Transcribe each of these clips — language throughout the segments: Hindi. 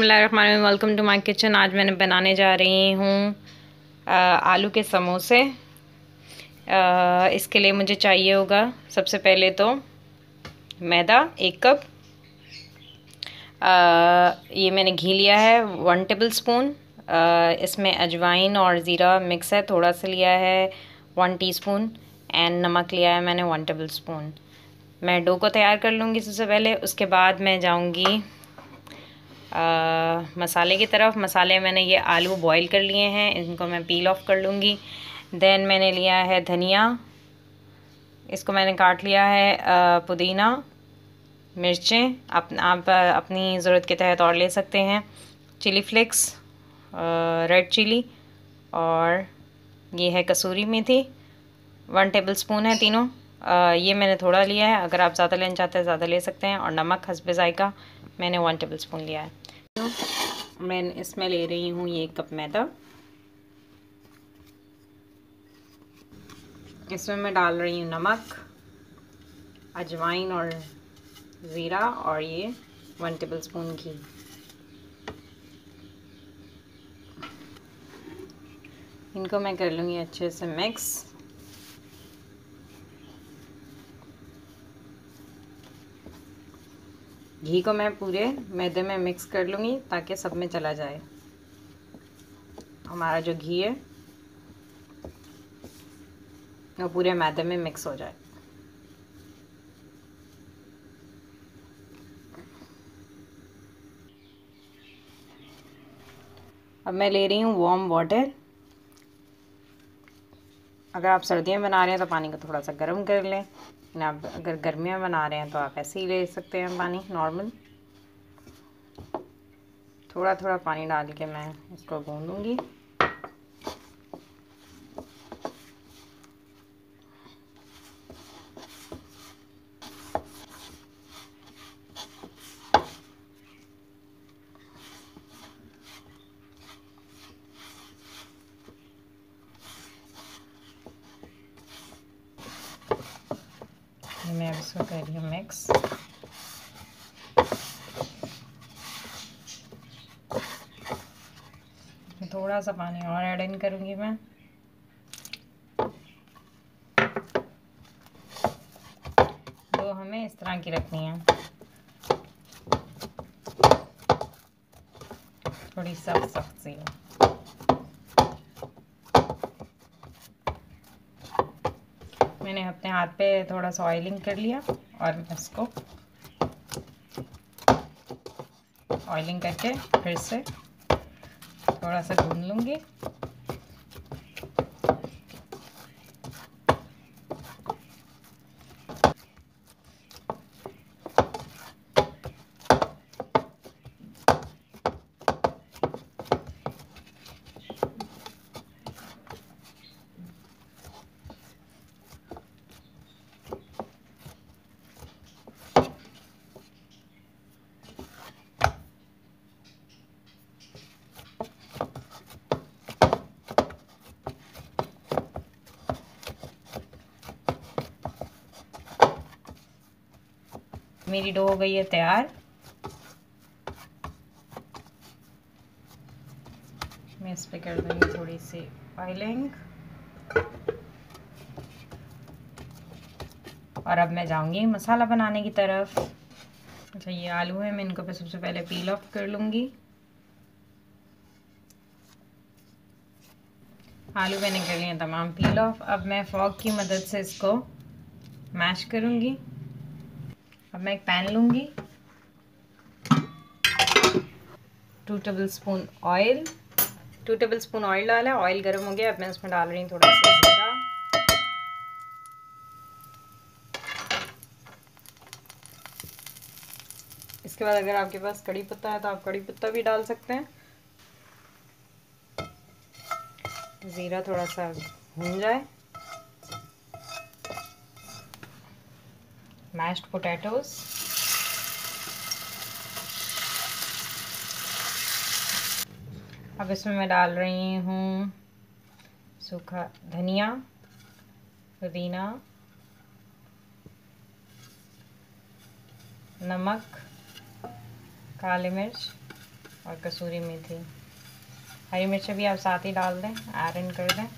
वेलकम टू माई किचन आज मैंने बनाने जा रही हूँ आलू के समोसे। आ, इसके लिए मुझे चाहिए होगा सबसे पहले तो मैदा एक कप। आ, ये मैंने घी लिया है वन टेबल स्पून इसमें अजवाइन और ज़ीरा मिक्स है थोड़ा सा लिया है वन टीस्पून एंड नमक लिया है मैंने वन टेबल स्पून मैं डो को तैयार कर लूँगी सबसे पहले उसके बाद मैं जाऊँगी मसाले की तरफ़। मसाले मैंने ये आलू बॉईल कर लिए हैं इनको मैं पील ऑफ़ कर लूँगी। देन मैंने लिया है धनिया। इसको मैंने काट लिया है आ, पुदीना मिर्चें। आप, आप अपनी ज़रूरत के तहत और ले सकते हैं। चिली फ्लेक्स रेड चिली और ये है कसूरी मेथी। वन टेबल स्पून है तीनों। आ, ये मैंने थोड़ा लिया है। अगर आप ज़्यादा लेना चाहते हैं ज़्यादा ले सकते हैं। और नमक हसब ज़ायका। मैंने वन टेबल स्पून लिया है। तो मैं इसमें ले रही हूँ ये कप मैदा। इसमें मैं डाल रही हूँ नमक, अजवाइन और ज़ीरा और ये वन टेबल स्पून घी। इनको मैं कर लूँगी अच्छे से मिक्स घी को मैं पूरे मैदे में मिक्स कर लूँगी ताकि सब में चला जाए। हमारा जो घी है, वो पूरे मैदे में मिक्स हो जाए। अब मैं ले रही हूँ वार्म वाटर अगर आप सर्दियाँ बना रहे हैं तो पानी को थोड़ा सा गर्म कर लें। लेकिन आप अगर गर्मियाँ बना रहे हैं तो आप ऐसे ही ले सकते हैं पानी नॉर्मल थोड़ा थोड़ा पानी डाल के मैं इसको गूँधूँगी मैं अब इसको कर रही हूँ मिक्स थोड़ा सा पानी और ऐड इन करूँगी मैं। तो हमें इस तरह की रखनी है। थोड़ी सख्त सख्त सी मैंने अपने हाथ पे थोड़ा सा ऑयलिंग कर लिया और इसको ऑयलिंग करके फिर से थोड़ा सा भून लूँगी। मेरी डो हो गई है तैयार। मैं इस पर कर दूँगी थोड़ी सी ऑयलिंग और अब मैं जाऊँगी मसाला बनाने की तरफ़। अच्छा ये आलू है, मैं इनको पे सबसे पहले पील ऑफ़ कर लूँगी। आलू मैंने कर लिए तमाम पील ऑफ़ अब मैं फॉक की मदद से इसको मैश करूँगी। अब मैं एक पैन लूँगी। Two tablespoon oil. Two tablespoon oil डाला, ऑयल गर्म हो गया, अब मैं उसमें डाल रही हूँ थोड़ा सा इसके बाद अगर आपके पास कड़ी पत्ता है तो आप कड़ी पत्ता भी डाल सकते हैं। ज़ीरा थोड़ा सा भून जाए। Mashed potatoes. अब इसमें मैं डाल रही हूँ सूखा धनिया, पुदीना, नमक, काली मिर्च और कसूरी मेथी। हरी मिर्च भी आप साथ ही डाल दें आयरन कर दें।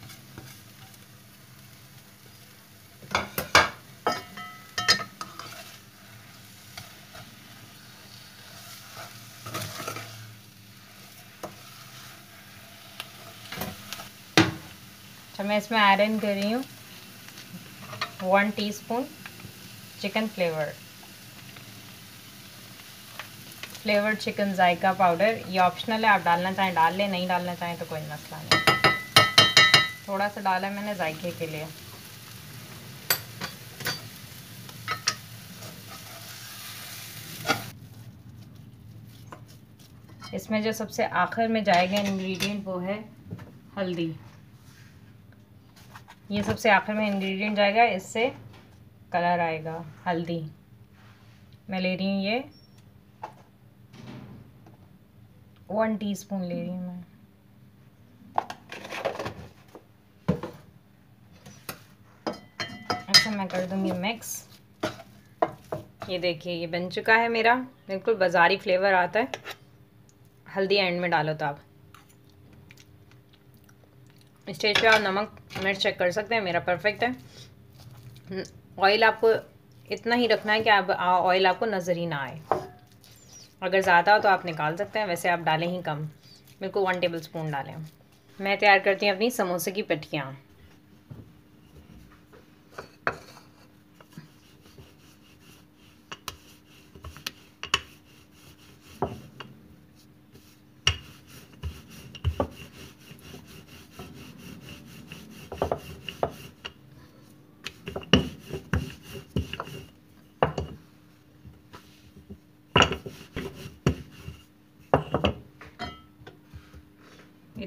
अच्छा मैं इसमें आयरन कर रही हूँ one teaspoon chicken flavour flavoured chicken जायका पाउडर ये ऑप्शनल है, आप डालना चाहें डाल लें, नहीं डालना चाहें तो कोई मसला नहीं। थोड़ा सा डाला मैंने जायके के लिए। इसमें जो सबसे आखिर में जाएगा इंग्रेडिएंट वो है हल्दी। ये सबसे आखिर में इंग्रेडिएंट जाएगा, इससे कलर आएगा, हल्दी। मैं ले रही हूँ ये। वन टीस्पून ले रही हूँ मैं। ऐसा मैं कर दूँगी मिक्स ये देखिए, ये बन चुका है मेरा। बिल्कुल बाज़ारी फ्लेवर आता है। हल्दी एंड में डालो तो आप। स्टेज पे आप नमक, मिर्च चेक कर सकते हैं, मेरा परफेक्ट है। ऑयल आपको इतना ही रखना है कि आप ऑयल आपको नज़र ही ना आए। अगर ज़्यादा हो तो आप निकाल सकते हैं, वैसे आप डालें ही कम। बिल्कुल वन टेबल स्पून डालें। मैं तैयार करती हूँ अपनी समोसे की पट्टियाँ।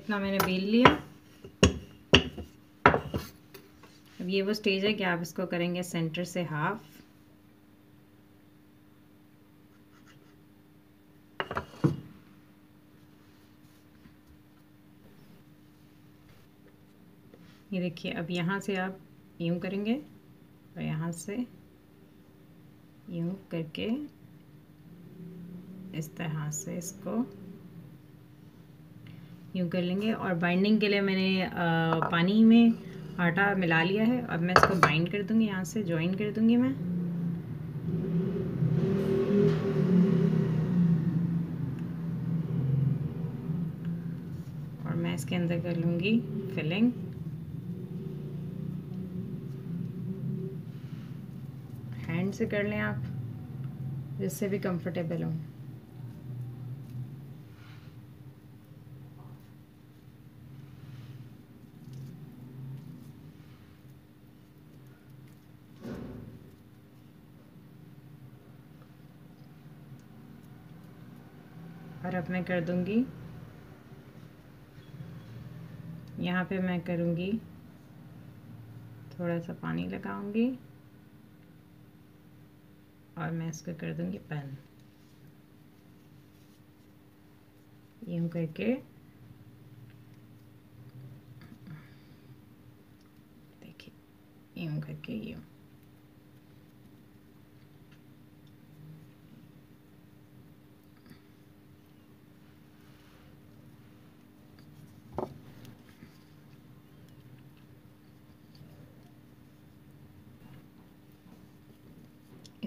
इतना मैंने बेल लिया। अब ये वो स्टेज है कि आप इसको करेंगे सेंटर से हाफ़ ये देखिए, अब यहाँ से आप यूँ करेंगे और यहाँ से यूँ करके इस तरह से इसको यूँ कर लेंगे। और बाइंडिंग के लिए मैंने आ, पानी में आटा मिला लिया है। अब मैं इसको बाइंड कर दूँगी यहाँ से ज्वाइन कर दूँगी मैं। और मैं इसके अंदर कर लूँगी फिलिंग हैंड से कर लें आप जिससे भी कंफर्टेबल हो। और अब मैं कर दूँगी। यहाँ पे मैं करूँगी। थोड़ा सा पानी लगाऊँगी। और मैं इसको कर दूँगी पैन। यूँ करके। देखिए, यूँ करके, यूँ।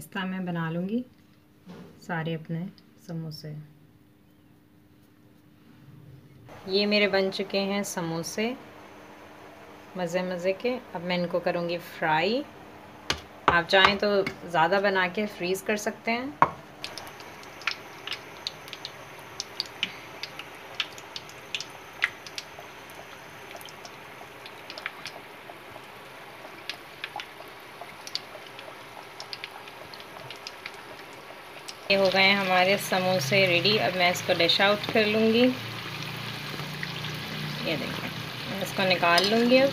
इस मैं बना लूँगी। सारे अपने समोसे। ये मेरे बन चुके हैं समोसे। मज़े मज़े के। अब मैं इनको करूँगी फ्राई। आप चाहें तो ज़्यादा बना के फ्रीज़ कर सकते हैं। ये हो गए हमारे समोसे रेडी अब मैं इसको डिश आउट कर लूँगी। ये देखिए, मैं इसको निकाल लूँगी अब।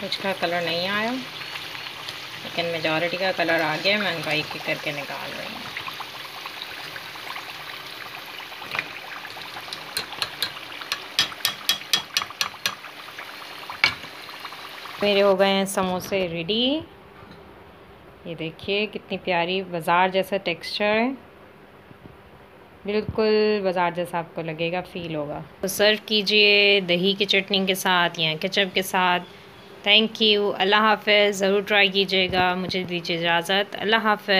कुछ का कलर नहीं आया। लेकिन मेजॉरिटी का कलर आ गया मैं इनका एक एक करके निकाल रही हूँ। मेरे हो गए हैं समोसे रेडी ये देखिए, कितनी प्यारी बाज़ार जैसा टेक्सचर है बिल्कुल बाज़ार जैसा आपको लगेगा फ़ील होगा. तो सर्व कीजिए दही की चटनी के साथ, या केचप के साथ. थैंक यू अल्लाह हाफ़ ज़रूर ट्राई कीजिएगा. मुझे दीजिए इजाज़त. अल्लाह हाफ़